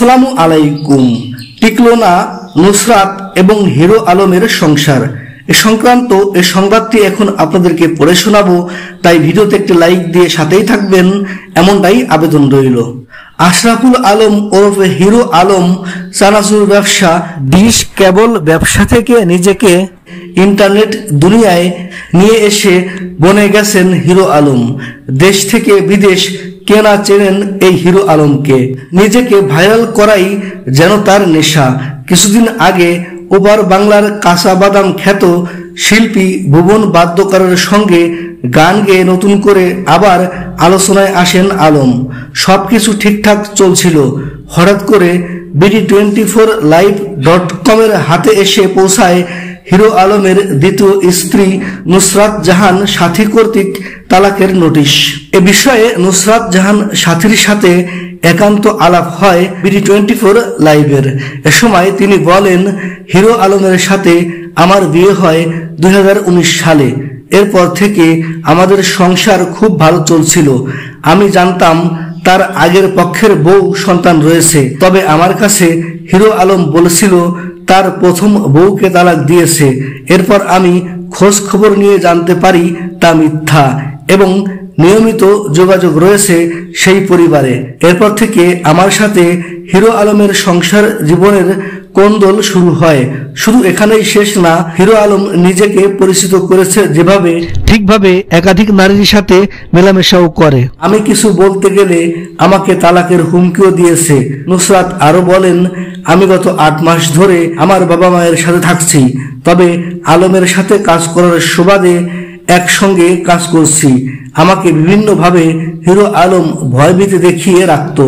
আসসালামু আলাইকুম। টিকলো না নুসরাত এবং হিরো আলমের সংসার। এ সংক্রান্ত এ সংবাদটি এখন আপনাদেরকে পড়ে শোনাবো, তাই ভিডিওতে একটি লাইক দিয়ে সাথেই থাকবেন, এমনটাই আবেদন রইল। আশরাফুল আলম ওরফে হিরো আলম চানাচুর ব্যবসা ডিশ কেবল ব্যবসা থেকে নিজেকে ইন্টারনেট দুনিয়ায় নিয়ে এসে বনে গেছেন হিরো আলম। দেশ থেকে বিদেশ কেনা চেনেন এই হিরো আলমকে। নিজেকে ভাইরাল করাই যেন তার নেশা। কিছুদিন আগে ওপার বাংলার কাঁচা বাদাম খ্যাত শিল্পী ভুবন বাদ্যকারের সঙ্গে গান গেয়ে নতুন করে আবার আলোচনায় আসেন আলম। সবকিছু ঠিকঠাক চলছিল। হঠাৎ করে BD twenty four live dot কমের হাতে এসে পৌঁছায় হিরো আলমের দ্বিতীয় স্ত্রী নুসরাত জাহান সাথী কর্তৃক তালাকের নোটিশ। এ বিষয়ে নুসরাত জাহান সাথীর সাথে একান্ত আলাপ হয় বিডি টোয়েন্টি ফোর লাইভের। এ সময় তিনি বলেন, হিরো আলমের সাথে আমার বিয়ে হয় দুই হাজার উনিশ সালে। এরপর থেকে আমাদের সংসার খুব ভালো চলছিল। আমি জানতাম তার আগের পক্ষের বউ সন্তান রয়েছে। তবে আমার কাছে হিরো আলম বলেছিল তার প্রথম বউকে তালাক দিয়েছে। এরপর আমি খোঁজ খবর নিয়ে জানতে পারি তা মিথ্যা এবং নিয়মিত যোগাযোগ রয়েছে সেই পরিবারে। এরপর থেকে আমার সাথে হিরো আলমের সংসার জীবনের কোন্দল শুরু হয়? শুধু এখানেই শেষ না, হিরো আলম নিজেকে পরিচিত করেছে যেভাবে ঠিকভাবে একাধিক নারীর সাথে মেলামেশাও করে। আমি কিছু বলতে গেলে আমাকে তালাকের হুমকিও দিয়েছে। নুসরাত আরও বলেন আমি গত আট মাস ধরে আমার বাবা মায়ের সাথে থাকছি, তবে আলমের সাথে কাজ করার সুবাদে একসঙ্গে কাজ করছি। আমাকে বিভিন্নভাবে হিরো আলম ভয়ভীতি দেখিয়ে রাখতো।